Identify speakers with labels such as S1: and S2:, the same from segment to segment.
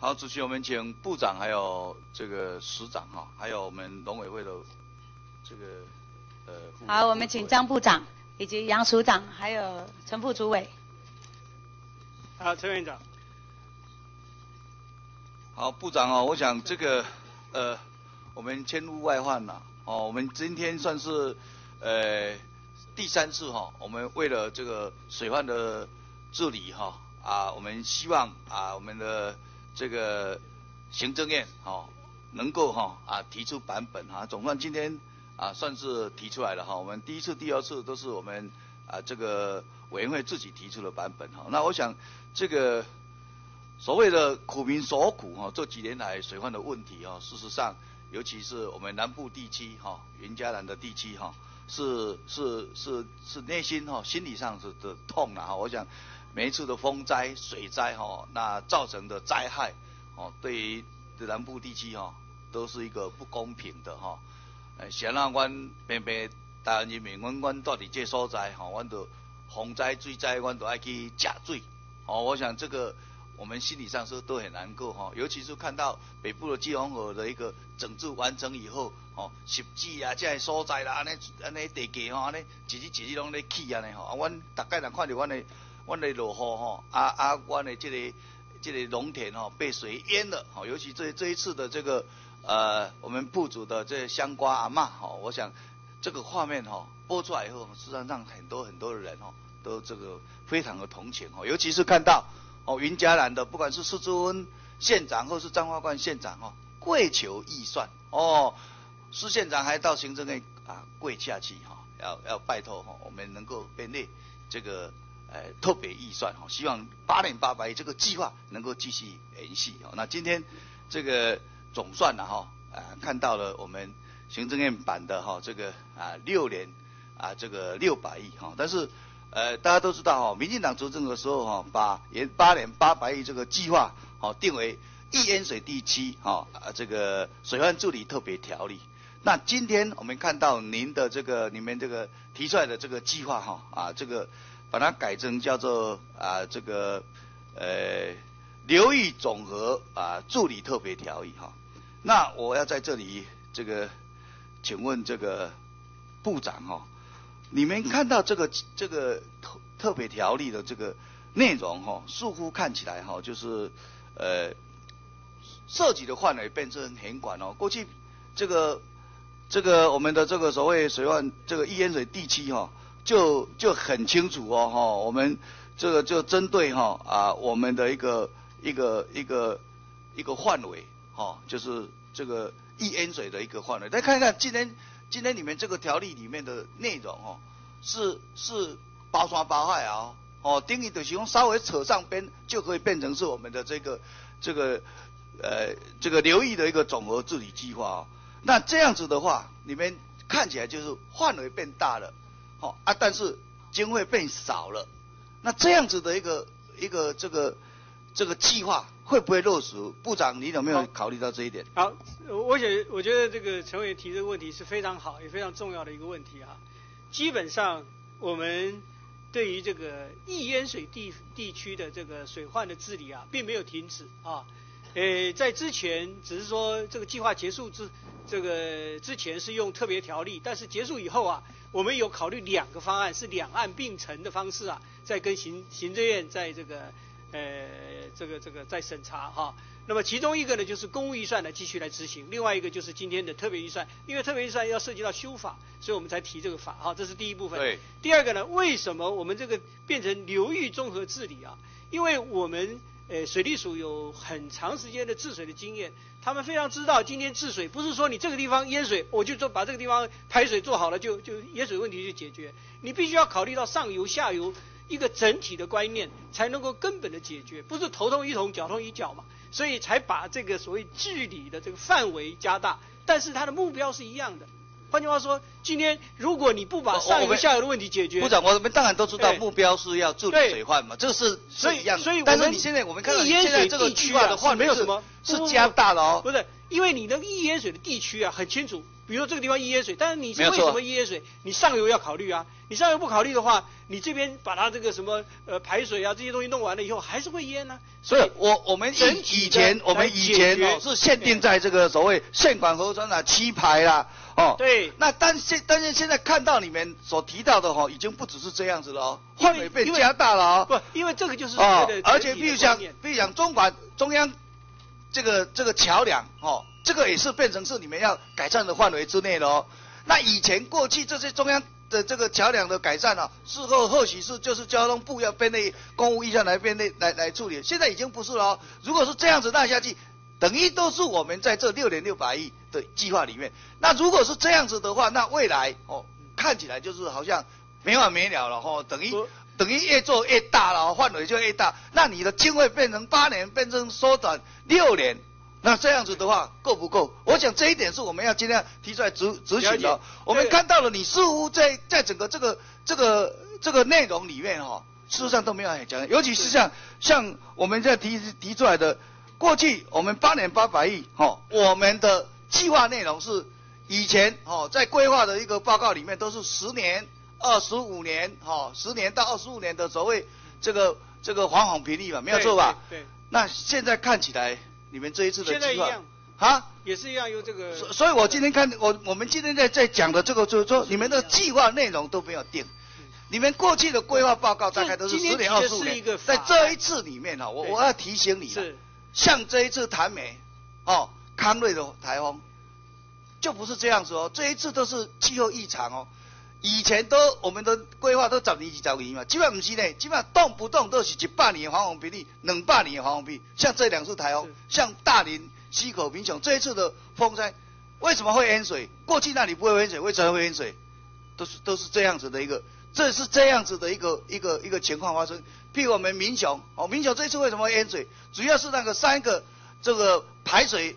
S1: 好，主席，我们请部长还有这个市长哈，还有我们农委会的这个呃。
S2: 好，我们请张部长以及杨署长还有陈副主委。
S3: 好，陈院长。
S1: 好，部长哦，我想这个呃，我们千呼万唤呐，哦，我们今天算是呃第三次哈，我们为了这个水患的治理哈。啊，我们希望啊，我们的这个行政院哈，能够哈啊提出版本哈，总算今天啊算是提出来了哈。我们第一次、第二次都是我们啊这个委员会自己提出的版本哈。那我想这个所谓的苦民所苦哈，这几年来水患的问题哈，事实上，尤其是我们南部地区哈，云嘉南的地区哈，是是是是内心哈，心理上是的痛啊。我想。每一次的风灾、水灾哈，那造成的灾害哦，对于南部地区哈，都是一个不公平的哈。诶，想让阮平平台湾人民，阮阮到底这所在哈，阮都洪灾、水灾，阮都爱去食水。哦，我想这个我们心理上是都很难过哈。尤其是看到北部的基隆河的一个整治完成以后，哦，湿地啊，这所在啦，安尼安尼地价吼，安尼一日一日拢咧起安尼吼。啊，阮大概人看到阮的。阮的落雨吼，啊啊，阮的这个这个农田吼被水淹了，吼，尤其这这一次的这个呃，我们部主的这香瓜阿嬷吼，我想这个画面吼播出来以后，实际上很多很多的人吼都这个非常的同情吼，尤其是看到哦云嘉南的不管是施志温县长或是张花冠县长吼跪求预算哦，施县长还到行政院啊跪下去哈，要要拜托哈，我们能够被列这个。呃，特别预算哈，希望八年八百亿这个计划能够继续延续哈。那今天这个总算了哈，啊，看到了我们行政院版的哈这个啊六年啊这个六百亿哈，但是呃大家都知道哈，民进党执政的时候哈，把延八年八百亿这个计划好定为易淹水地区哈啊这个水患助理特别条例。那今天我们看到您的这个你们这个提出来的这个计划哈啊这个。把它改成叫做啊这个呃流域总和啊助理特别条例哈，那我要在这里这个请问这个部长哈，你们看到这个这个特特别条例的这个内容哈，似乎看起来哈就是呃涉及的范围变成很广哦，过去这个这个我们的这个所谓水患这个易淹水地区哈。就就很清楚哦，哈，我们这个就针对哈啊我们的一个一个一个一个范围，哈，就是这个易淹水的一个范围。再看一看今天今天你们这个条例里面的内容，哦，是是包山包海啊，哦，定义的使用稍微扯上边就可以变成是我们的这个这个呃这个流域的一个总额治理计划哦。那这样子的话，你们看起来就是范围变大了。好啊，但是经费变少了，那这样子的一个一个这个这个计划会不会落实？部长，你有没有考虑到这一点？
S3: 好，我觉我觉得这个陈委员提这个问题是非常好也非常重要的一个问题啊。基本上我们对于这个易淹水地地区的这个水患的治理啊，并没有停止啊。呃，在之前只是说这个计划结束之这个之前是用特别条例，但是结束以后啊。我们有考虑两个方案，是两岸并存的方式啊，在跟行行政院在这个呃这个这个在审查哈。那么其中一个呢，就是公务预算呢继续来执行；另外一个就是今天的特别预算，因为特别预算要涉及到修法，所以我们才提这个法哈。这是第一部分。
S1: 对。
S3: 第二个呢，为什么我们这个变成流域综合治理啊？因为我们呃水利署有很长时间的治水的经验。他们非常知道，今天治水不是说你这个地方淹水，我就做把这个地方排水做好了，就就淹水问题就解决。你必须要考虑到上游、下游一个整体的观念，才能够根本的解决，不是头痛医头，脚痛医脚嘛。所以才把这个所谓治理的这个范围加大，但是它的目标是一样的。换句话说，今天如果你不把上游下游的问题解决，
S1: 部长，我们当然都知道目标是要治理水患嘛，这是是
S3: 所以
S1: 一样。
S3: 所以，
S1: 但是你现在我们看到现在这个区划的话，
S3: 没有什么
S1: 是加大了哦。
S3: 不是，因为你的易淹水的地区啊，很清楚，比如说这个地方易淹水，但是你是为什么易淹水？你上游要考虑啊，你上游不考虑的话，你这边把它这个什么呃排水啊这些东西弄完了以后，还是会淹呢、
S1: 所以我我们以以前我们以前哦是限定在这个所谓县管河川啊七排啦哦。
S3: 对。
S1: 那但现但是现在看到你们所提到的哦，已经不只是这样子了哦，范围被加大了哦。
S3: 不，因为这个就是所
S1: 哦，而且比如像
S3: 观念。
S1: 比如讲中管中央这个这个桥梁哦，这个也是变成是你们要改善的范围之内的哦。那以前过去这些中央的这个桥梁的改善啊，事后或许是就是交通部要编内公务预算来编内来来处理，现在已经不是了哦。如果是这样子那下去，等于都是我们在这六点六百亿的计划里面。那如果是这样子的话，那未来哦看起来就是好像没完没了了哦，等于等于越做越大了，范围就越大。那你的经费变成八年，变成缩短六年，那这样子的话够不够？我想这一点是我们要尽量提出来执执行的。我们看到了，你似乎在在整个这个这个这个内容里面哈、哦，事实上都没有很讲，尤其是像像我们在提提出来的，过去我们八年八百亿，哦，我们的计划内容是以前哦在规划的一个报告里面都是十年、二十五年，哦，十年到二十五年的所谓这个这个黄黄频率嘛，没有错吧？
S3: 对，对
S1: 那现在看起来，你们这一次的计划
S3: 现在一样，
S1: 啊？
S3: 也是一样有这个。
S1: 所所以，我今天看我我们今天在在讲的这个，就是说你们的计划内容都没有定。你们过去的规划报告大概都是十年、
S3: 今天提的
S1: 二十五在这一次里面哈，我我要提醒你了，
S3: 是
S1: 像这一次台美哦康瑞的台风，就不是这样子哦，这一次都是气候异常哦。以前都我们的规划都十年、二十年嘛，基本不是呢，基本上动不动都是一百年的黄洪比例，两百年的黄洪比例。像这两次台风，像大林、溪口、民雄这一次的风灾，为什么会淹水？过去那里不会淹水，为什么会淹水？都是都是这样子的一个，这是这样子的一个一个一个情况发生。譬如我们民雄，哦，民雄这一次为什么会淹水？主要是那个三个这个排水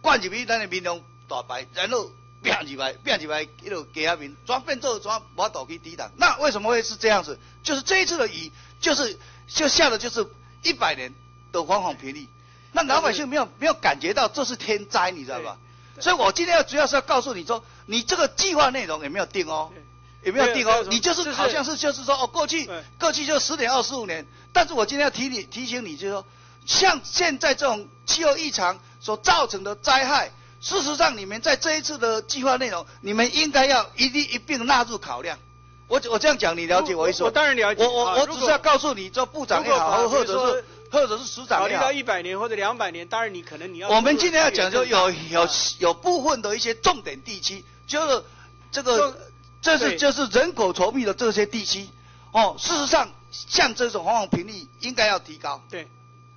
S1: 灌进去咱的民雄大白，然后变起来，变起来一路给下面，全变做全无法度去抵挡。那为什么会是这样子？就是这一次的雨，就是就下的就是一百年的黄黄频率，那老百姓没有没有感觉到这是天灾，你知道吧？所以我今天要主要是要告诉你说，你这个计划内容有没有定哦？
S3: 对
S1: 有没有定哦？你就是好像是就是说哦，过去
S3: 对
S1: 过去就十年二十五年，但是我今天要提你提醒你，就是说，像现在这种气候异常所造成的灾害，事实上你们在这一次的计划内容，你们应该要一定一并纳入考量。我我这样讲，你了解我意思吗？
S3: 我我当然了解
S1: 我我我只是要告诉你，做部长也好，或者是或者是市长也好
S3: 考虑到，一百年或者两百年，当然你可能你要。
S1: 我们今天要讲就有有
S3: 啊
S1: 有部分的一些重点地区，就是这个这是
S3: 对
S1: 就是人口稠密的这些地区，哦，事实上像这种黄黄频率应该要提高，
S3: 对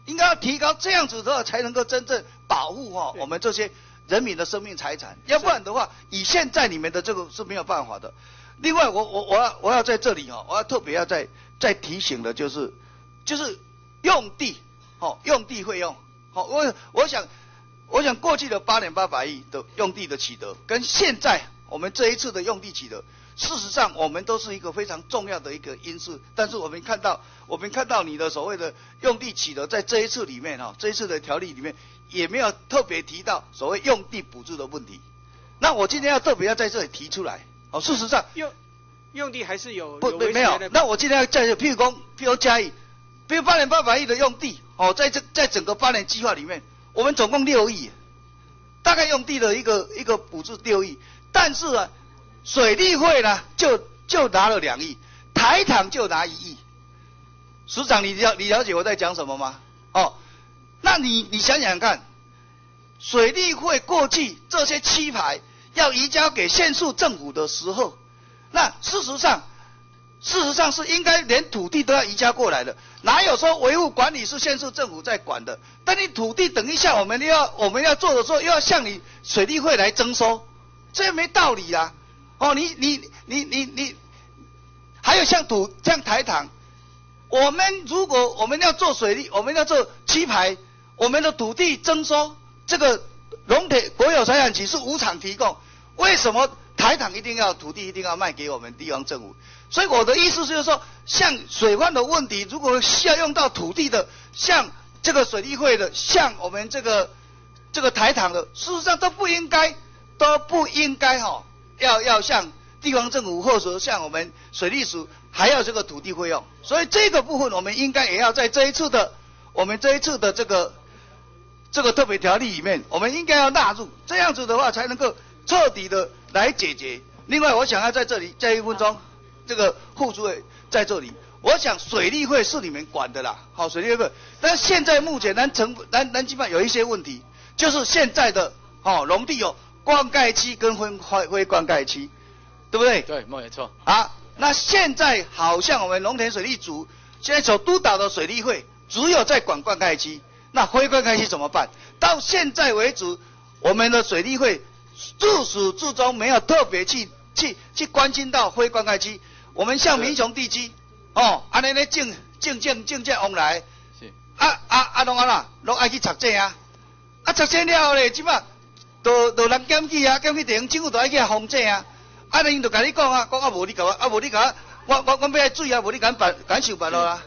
S1: 应该要提高，这样子的话才能够真正保护哈、
S3: 对
S1: 我们这些人民的生命财产，要不然的话，以现在你们的这个是没有办法的。另外，我我我要我要在这里哈、我要特别要再再提醒的就是就是用地哦，用地费用好、我我想我想过去的八点八百亿的用地的取得，跟现在我们这一次的用地取得，事实上我们都是一个非常重要的一个因素。但是我们看到，我们看到你的所谓的用地取得，在这一次里面哈、这一次的条例里面也没有特别提到所谓用地补助的问题。那我今天要特别要在这里提出来哦，事实上
S3: 用用地还是有
S1: 不
S3: 有
S1: 没有，那我今天要在这，譬如说，譬如嘉义，比如八年八百亿的用地，哦，在这在整个八年计划里面，我们总共六亿，大概用地的一个一个补助六亿，但是啊，水利会呢就就拿了两亿，台糖就拿一亿。署长，你了你了解我在讲什么吗？哦，那你你想想看，水利会过去这些期牌要移交给县市政府的时候，那事实上，事实上是应该连土地都要移交过来的，哪有说维护管理是县市政府在管的？但你土地等一下我们又要我们要做的时候，又要向你水利会来征收，这没道理啊！哦，你你你你你，还有像土像台糖，我们如果我们要做水利，我们要做七牌，我们的土地征收，这个农田国有财产局是无偿提供，为什么台糖一定要土地一定要卖给我们地方政府？所以我的意思就是说，像水患的问题，如果需要用到土地的，像这个水利会的，像我们这个这个台糖的，事实上都不应该都不应该哈，要要向地方政府或者向我们水利署还要这个土地费用，所以这个部分我们应该也要在这一次的我们这一次的这个这个特别条例里面，我们应该要纳入，这样子的话才能够彻底的来解决。另外，我想要在这里再一分钟，这个副主委在这里，我想水利会是你们管的啦，好，水利会，但现在目前南城南南基本有一些问题，就是现在的哦农地有灌溉期跟非非非灌溉期，对不对？
S4: 对，没错。
S1: 啊，那现在好像我们农田水利组现在所督导的水利会，只有在管灌溉期，那非灌溉期怎么办？到现在为止，我们的水利会自始至终没有特别去去去关心到非灌溉区。我们像民雄地区，哦，安尼咧正正正正正往来，
S4: 是。
S1: 啊啊啊，拢安啦，拢爱去查证啊，啊查证了后咧，即马都都人检举啊，检举地方政府都爱去封证啊，啊，因就甲你讲啊，讲啊无你甲我，啊无你甲我，我我我要水啊，无你敢办敢想办咯啊，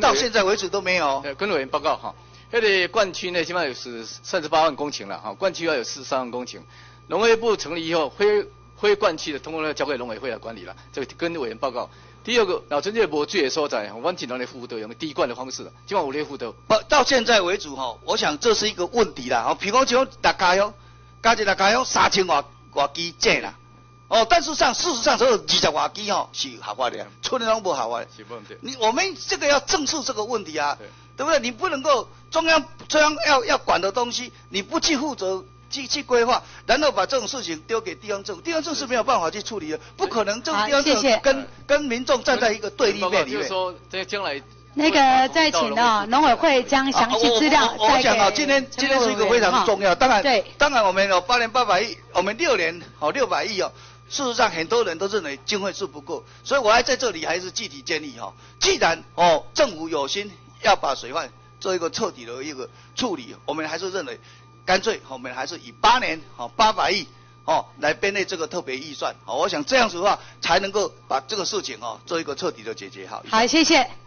S1: 到现在为止都没有。
S4: 呃，跟委员报告哈，那个灌区呢，起码有是三十八万公顷了哈，灌区要有四十三万公顷，农业部成立以后，非非灌区的通通要交给农委会来管理了，这个跟委员报告。第二个，老陈这无水的所在，我们尽量来负责用滴灌的方式，今晚我来负责。
S1: 不，到现在为止哈，我想这是一个问题啦。哦，譬如讲大家哟，加一大家哟三千瓦瓦基正啦。哦，但是上事实上只有二十瓦基吼是合法的，村里拢不合法的。
S4: 是不对。
S1: 你我们这个要正视这个问题啊，对不对？你不能够中央中央要要管的东西，你不去负责去去规划，然后把这种事情丢给地方政府，地方政府是没有办法去处理的，不可能。这个地方政府跟跟民众站在一个对立面里面。
S4: 就是说，这将来。
S2: 那个再请哦，农委会将详细资料
S1: 我讲啊，今天今天是一个非常重要，当然
S2: 对，
S1: 当然我们有八年八百亿，我们六年哦六百亿哦。事实上，很多人都认为经费是不够，所以我还在这里还是具体建议哈。既然哦政府有心要把水患做一个彻底的一个处理，我们还是认为干脆我们还是以八年哦八百亿哦来编列这个特别预算。哦，我想这样子的话才能够把这个事情哦做一个彻底的解决。好，
S2: 好，谢谢。